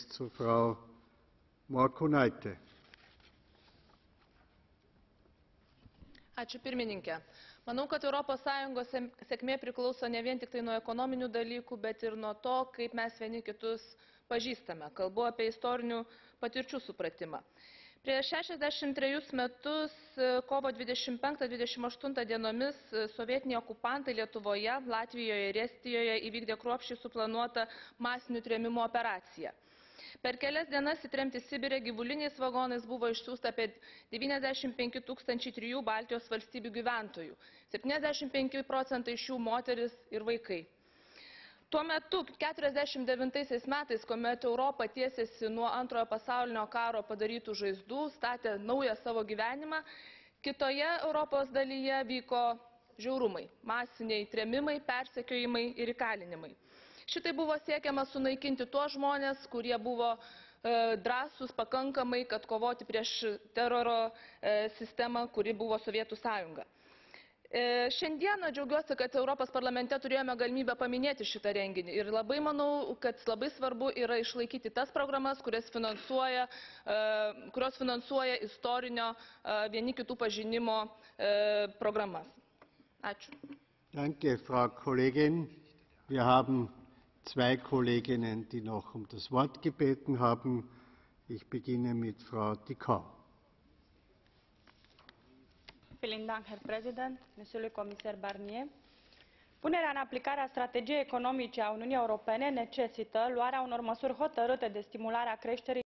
jetzt zu Frau Morkunaite. Ačiū pirmininkė. Manau, kad ES sėkmė priklauso ne vien tik tai nuo ekonominių dalykų, bet ir nuo to, kaip mes vieni kitus pažįstame. Kalbu apie istorinių patirčių supratimą. Prieš 63 metus kovo 25-28 dienomis sovietiniai okupantai Lietuvoje, Latvijoje ir Estijoje įvykdė kruopščiai suplanuotą masinių trėmimo operaciją. Per kelias dienas įtremti Sibirė gyvuliniais vagonais buvo išsiųsta apie 95 tūkstančiai trijų Baltijos valstybių gyventojų, 75 procentai iš jų moteris ir vaikai. Tuo metu 49 metais, kuomet Europa tiesėsi nuo antrojo pasaulinio karo padarytų žaizdų, statė naują savo gyvenimą, kitoje Europos dalyje vyko žiaurumai, masiniai tremimai, persekiojimai ir įkalinimai. Šitai buvo siekiama sunaikinti tuos žmonės, kurie buvo e, drąsūs pakankamai, kad kovoti prieš teroro e, sistemą, kuri buvo Sovietų sąjunga. E, Šiandieną džiaugiuosi, kad Europos parlamente turėjome galimybę paminėti šitą renginį ir labai manau, kad labai svarbu yra išlaikyti tas programas, kurias finansuoja, kurios finansuoja istorinio vieni kitų pažinimo programas. Ačiū. Danke, Frau Kollegin. Wir haben zwei Kolleginnen, die noch um das Wort gebeten haben. Ich beginne mit Frau Dicau. Vielen Dank, Herr Präsident, Monsieur le Commissaire Barnier. Punerea în aplicare a strategiei economice a Uniunii Europene necesită luarea unor măsuri hotărâte de stimulare a creșterii